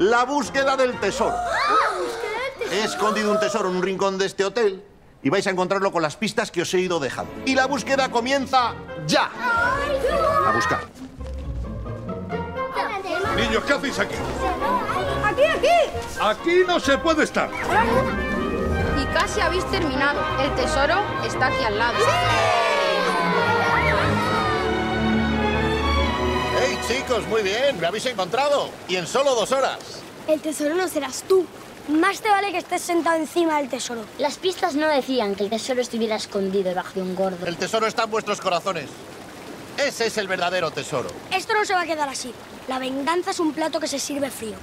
La búsqueda del tesoro. He escondido un tesoro en un rincón de este hotel y vais a encontrarlo con las pistas que os he ido dejando. Y la búsqueda comienza ya. A buscar. Niños, ¿qué hacéis aquí? ¡Aquí, aquí! Aquí no se puede estar. Y casi habéis terminado. El tesoro está aquí al lado. ¡Hey, chicos! Muy bien, me habéis encontrado. Y en solo dos horas. El tesoro no serás tú. Más te vale que estés sentado encima del tesoro. Las pistas no decían que el tesoro estuviera escondido debajo de un gordo. El tesoro está en vuestros corazones. Ese es el verdadero tesoro. Esto no se va a quedar así. La venganza es un plato que se sirve frío.